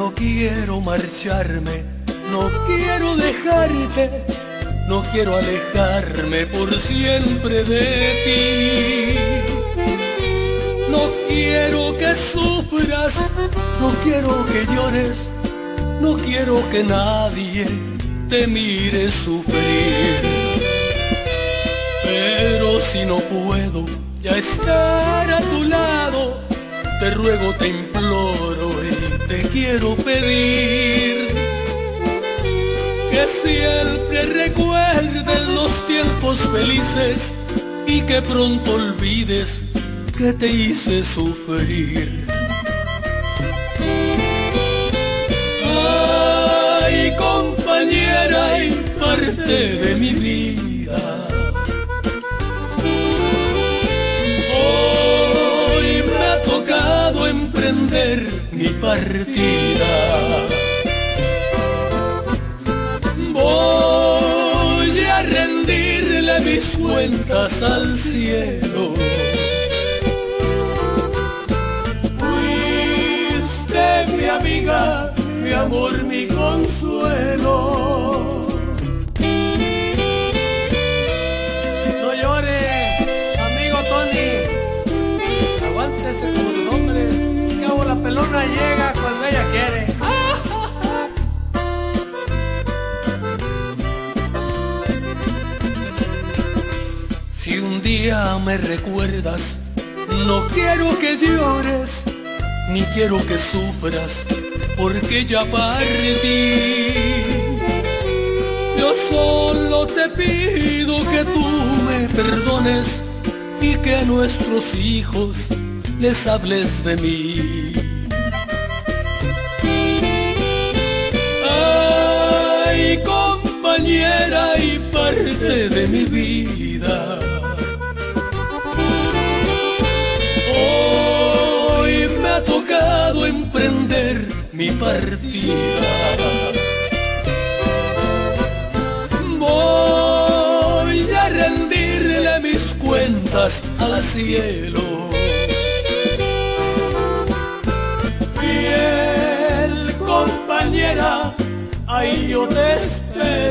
No quiero marcharme, no quiero dejarte, no quiero alejarme por siempre de ti. No quiero que sufras, no quiero que llores, no quiero que nadie te mire sufrir. Pero si no puedo ya estar a tu lado, te ruego, te imploro quiero pedir que siempre recuerdes los tiempos felices y que pronto olvides que te hice sufrir. Ay, compañera y parte de mi vida. Partida. Voy a rendirle mis cuentas al cielo. Fuiste mi amiga, mi amor, mi consuelo. Pelona llega cuando ella quiere. Si un día me recuerdas, no quiero que llores, ni quiero que sufras, porque ya partí. Yo solo te pido que tú me perdones y que a nuestros hijos les hables de mí. Compañera y parte de mi vida. Hoy me ha tocado emprender mi partida. Voy a rendirle mis cuentas al cielo. Fiel compañera, ahí yo te espero.